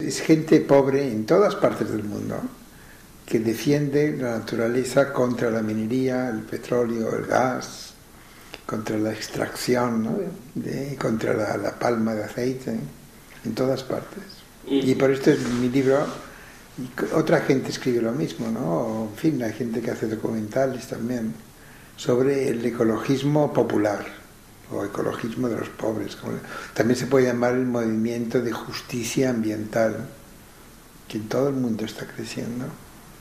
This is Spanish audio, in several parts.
Es gente pobre en todas partes del mundo que defiende la naturaleza contra la minería, el petróleo, el gas, contra la extracción, ¿no? de, contra la, la, palma de aceite, en todas partes. Y por esto es mi libro, otra gente escribe lo mismo, ¿no? En fin, hay gente que hace documentales también sobre el ecologismo popular o ecologismo de los pobres. También se puede llamar el movimiento de justicia ambiental, que en todo el mundo está creciendo.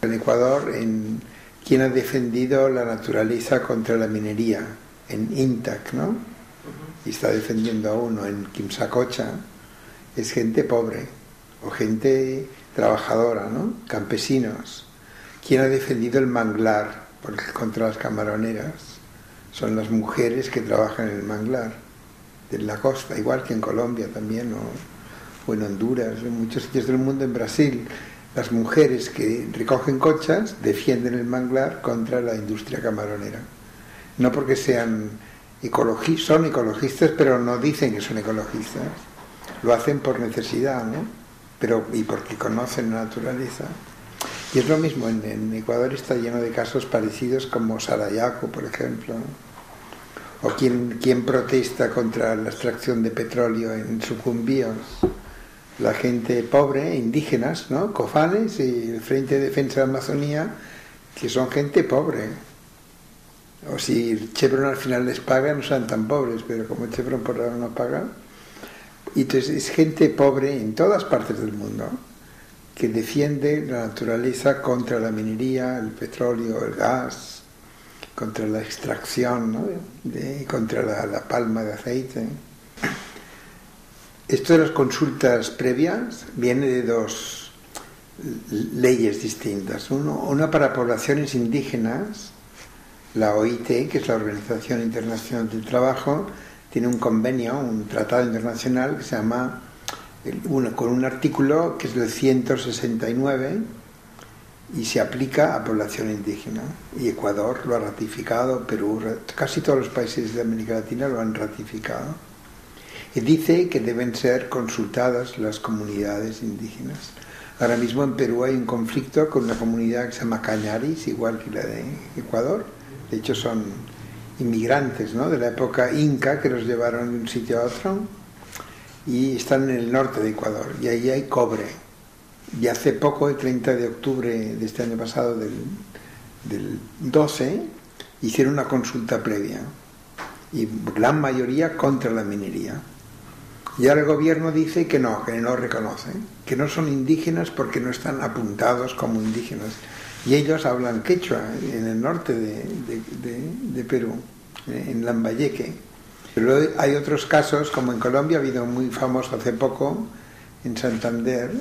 En Ecuador, en quien ha defendido la naturaleza contra la minería, en INTAC, ¿no? Y está defendiendo a uno en Quimsacocha, es gente pobre o gente trabajadora, ¿no? Campesinos. ¿Quién ha defendido el manglar contra las camaroneras? Son las mujeres que trabajan en el manglar de la costa, igual que en Colombia también, o, en Honduras, en muchos sitios del mundo, en Brasil. Las mujeres que recogen cochas defienden el manglar contra la industria camaronera. No porque sean ecologistas, son ecologistas, pero no dicen que son ecologistas. Lo hacen por necesidad, ¿no? Pero, y porque conocen la naturaleza. Y es lo mismo, en, Ecuador está lleno de casos parecidos como Sarayaco, por ejemplo, o quien, quien protesta contra la extracción de petróleo en sucumbíos, la gente pobre, indígenas, ¿no? Cofanes y el Frente de Defensa de Amazonía, que son gente pobre. O si Chevron al final les paga, no sean tan pobres, pero como Chevron por ahora no paga. Y entonces es gente pobre en todas partes del mundo que defiende la naturaleza contra la minería, el petróleo, el gas, contra la extracción, ¿no? contra la, la, palma de aceite. Esto de las consultas previas viene de dos leyes distintas. Uno, una para poblaciones indígenas, la OIT, que es la Organización Internacional del Trabajo, tiene un convenio, un tratado internacional que se llama con un artículo que es del 169 y se aplica a población indígena. Y Ecuador lo ha ratificado, Perú, casi todos los países de América Latina lo han ratificado. Y dice que deben ser consultadas las comunidades indígenas. Ahora mismo en Perú hay un conflicto con una comunidad que se llama Cañaris, igual que la de Ecuador. De hecho son inmigrantes ¿no? de la época inca que los llevaron de un sitio a otro y están en el norte de Ecuador y ahí hay cobre. Y hace poco, el 30 de octubre de este año pasado, del, del 12, hicieron una consulta previa y gran mayoría contra la minería. Y ahora el gobierno dice que no, que no reconocen, que no son indígenas porque no están apuntados como indígenas. Y ellos hablan quechua en el norte de, de, de Perú, en Lambayeque pero hay otros casos, como en Colombia ha habido muy famoso hace poco, en Santander,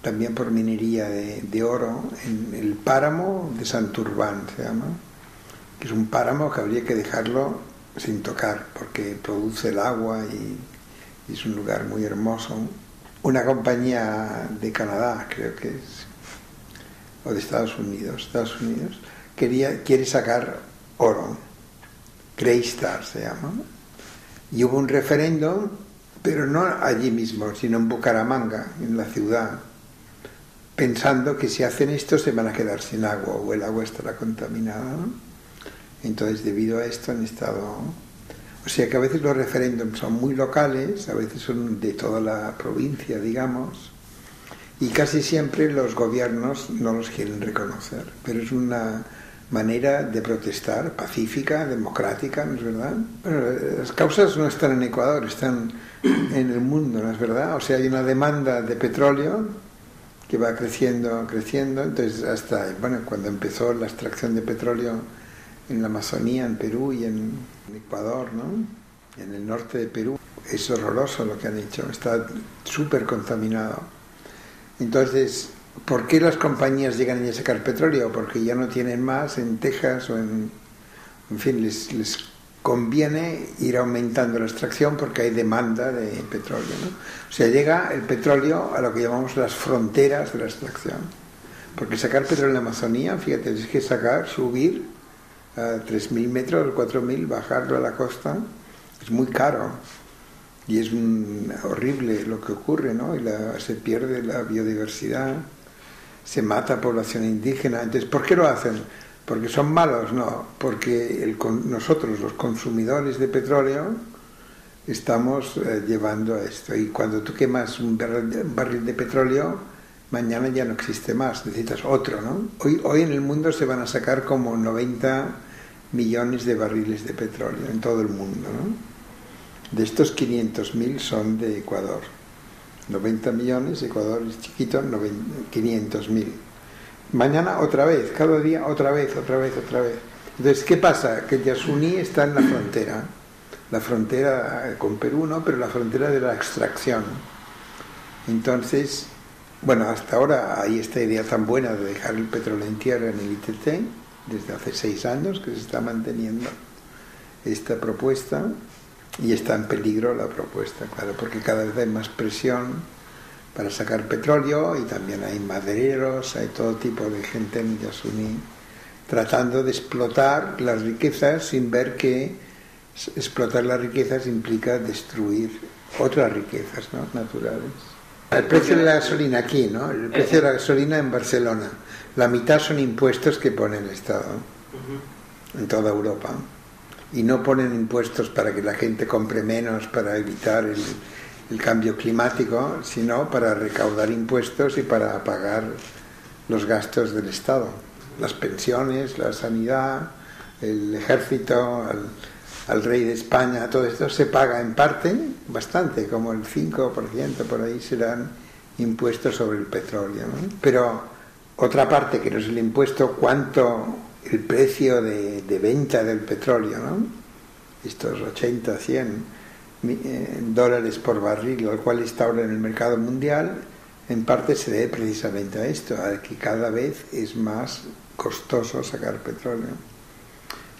también por minería de, oro, en el páramo de Santurbán se llama, que es un páramo que habría que dejarlo sin tocar, porque produce el agua y, es un lugar muy hermoso. Una compañía de Canadá, creo que es, o de Estados Unidos, Estados Unidos, quería, quiere sacar oro Greystar se llama, y hubo un referéndum, pero no allí mismo, sino en Bucaramanga, en la ciudad, pensando que si hacen esto se van a quedar sin agua o el agua estará contaminada. Entonces, debido a esto han estado... O sea que a veces los referéndums son muy locales, a veces son de toda la provincia, digamos, y casi siempre los gobiernos no los quieren reconocer, pero es una manera de protestar pacífica, democrática, ¿no es verdad? Bueno, las causas no están en Ecuador, están en el mundo, ¿no es verdad? O sea, hay una demanda de petróleo que va creciendo, creciendo, entonces hasta, bueno, cuando empezó la extracción de petróleo en la Amazonía, en Perú y en, Ecuador, ¿no? En el norte de Perú, es horroroso lo que han hecho, está súper contaminado. Entonces, ¿Por qué las compañías llegan a sacar petróleo? Porque ya no tienen más en Texas o en... En fin, les, conviene ir aumentando la extracción porque hay demanda de petróleo. ¿no? O sea, llega el petróleo a lo que llamamos las fronteras de la extracción. Porque sacar petróleo en la Amazonía, fíjate, es que sacar, subir a 3.000 metros, 4.000, bajarlo a la costa, es muy caro. Y es horrible lo que ocurre, ¿no? Y se pierde la biodiversidad, se mata población indígena. Entonces, ¿por qué lo hacen? ¿Porque son malos? No, porque nosotros, los consumidores de petróleo, estamos eh, llevando a esto. Y cuando tú quemas un barril de petróleo, mañana ya no existe más, necesitas otro, ¿no? Hoy, hoy en el mundo se van a sacar como 90 millones de barriles de petróleo en todo el mundo, ¿no? De estos 500.000 son de Ecuador. 90 millones, Ecuador es chiquito, 500.000. Mañana otra vez, cada día otra vez, otra vez, otra vez. Entonces, ¿qué pasa? Que Yasuní está en la frontera, la frontera con Perú, ¿no? Pero la frontera de la extracción. Entonces, bueno, hasta ahora hay esta idea tan buena de dejar el petróleo en tierra en el ITT, desde hace seis años que se está manteniendo esta propuesta y está en peligro la propuesta, claro, porque cada vez hay más presión para sacar petróleo y también hay madereros, hay todo tipo de gente en Yasuní tratando de explotar las riquezas sin ver que explotar las riquezas implica destruir otras riquezas ¿no? naturales. El precio de la gasolina aquí, ¿no? El precio de la gasolina en Barcelona. La mitad son impuestos que pone el Estado en toda Europa y no ponen impuestos para que la gente compre menos para evitar el, cambio climático, sino para recaudar impuestos y para pagar los gastos del Estado, las pensiones, la sanidad, el ejército, al, rey de España, todo esto se paga en parte, bastante, como el 5% por ahí serán impuestos sobre el petróleo. Pero otra parte, que no es el impuesto, cuánto el precio de, venta del petróleo, ¿no? estos 80, 100 eh, dólares por barril, al cual está ahora en el mercado mundial, en parte se debe precisamente a esto, a que cada vez es más costoso sacar petróleo.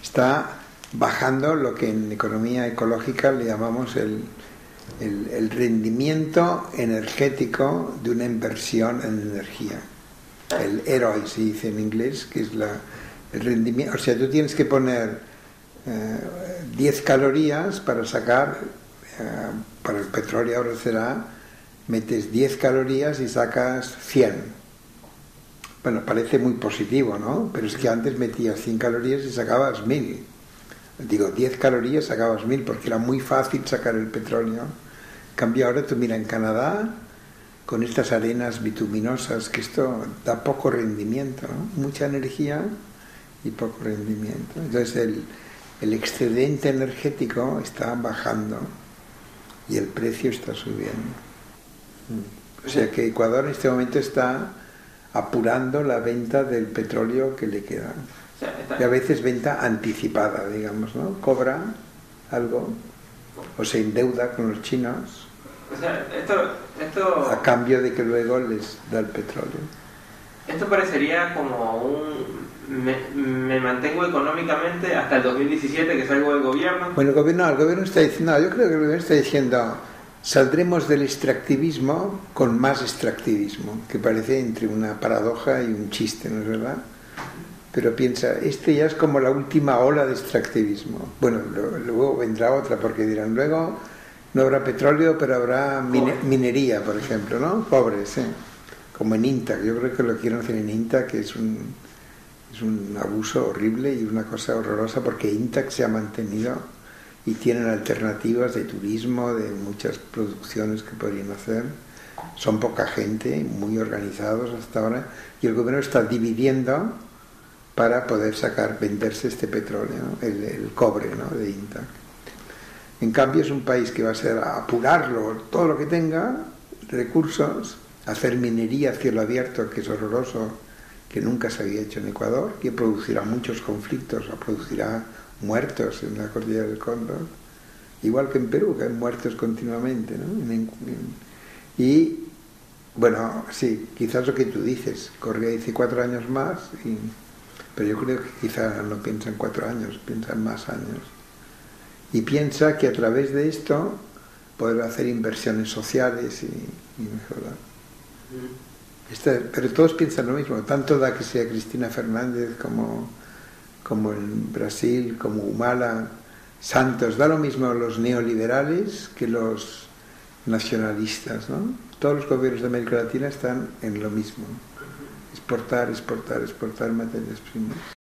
Está bajando lo que en economía ecológica le llamamos el, el, rendimiento energético de una inversión en energía. El ROI se dice en inglés, que es la, rendimiento, o sea, tú tienes que poner 10 eh, calorías para sacar, eh, para el petróleo ahora será, metes 10 calorías y sacas 100. Bueno, parece muy positivo, ¿no? Pero es que antes metías 100 calorías y sacabas 1000. Digo, 10 calorías sacabas 1000 porque era muy fácil sacar el petróleo. En cambio, ahora tú mira en Canadá, con estas arenas bituminosas, que esto da poco rendimiento, ¿no? mucha energía y poco rendimiento. Entonces el, el excedente energético está bajando y el precio está subiendo. O sea que Ecuador en este momento está apurando la venta del petróleo que le queda. Y a veces venta anticipada, digamos, ¿no? Cobra algo o se endeuda con los chinos a cambio de que luego les da el petróleo. Esto parecería como un me, mantengo económicamente hasta el 2017 que salgo del gobierno. Bueno, el gobierno, el gobierno está diciendo, yo creo que el gobierno está diciendo, saldremos del extractivismo con más extractivismo, que parece entre una paradoja y un chiste, ¿no es verdad? Pero piensa, este ya es como la última ola de extractivismo. Bueno, luego vendrá otra, porque dirán, luego no habrá petróleo, pero habrá minería, por ejemplo, ¿no? Pobres, ¿eh? Como en INTA, yo creo que lo quieren hacer en INTA, que es un es un abuso horrible y una cosa horrorosa porque Intac se ha mantenido y tienen alternativas de turismo, de muchas producciones que podrían hacer. Son poca gente, muy organizados hasta ahora, y el gobierno está dividiendo para poder sacar, venderse este petróleo, el, cobre ¿no? de Intac. En cambio es un país que va a ser apurarlo, todo lo que tenga, recursos, hacer minería a cielo abierto, que es horroroso, que nunca se había hecho en Ecuador, que producirá muchos conflictos, producirá muertos en la cordillera del Cóndor, igual que en Perú, que hay muertos continuamente. ¿no? Y bueno, sí, quizás lo que tú dices, Correa dice cuatro años más, pero yo creo que quizás no piensa en cuatro años, piensa en más años. Y piensa que a través de esto podrá hacer inversiones sociales y, mejorar. Mm pero todos piensan lo mismo, tanto da que sea Cristina Fernández como, como en Brasil, como Humala, santos. Da lo mismo los neoliberales que los nacionalistas, ¿no? Todos los gobiernos de América Latina están en lo mismo. Exportar, exportar, exportar materias primas.